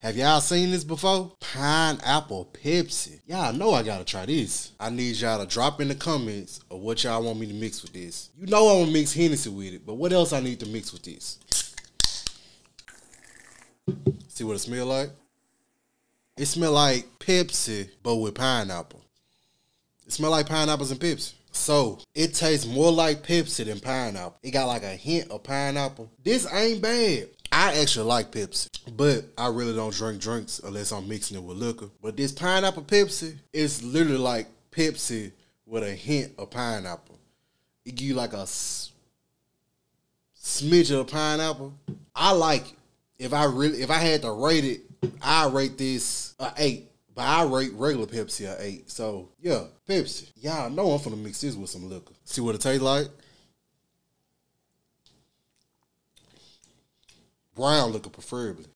Have y'all seen this before? Pineapple Pepsi. Y'all know I gotta try this. I need y'all to drop in the comments of what y'all want me to mix with this. You know I'm gonna mix Hennessy with it, but what else I need to mix with this? See what it smell like? It smell like Pepsi, but with pineapple. It smell like pineapples and Pepsi. So it tastes more like Pepsi than pineapple. It got like a hint of pineapple. This ain't bad. I actually like Pepsi, but I really don't drink drinks unless I'm mixing it with liquor. But this pineapple Pepsi is literally like Pepsi with a hint of pineapple. It give you like a smidge of pineapple. I like it. If I really, if I had to rate it, I rate this a eight. But I rate regular Pepsi a eight. So yeah, Pepsi. Y'all know I'm gonna mix this with some liquor. See what it tastes like. Brown liquor preferably.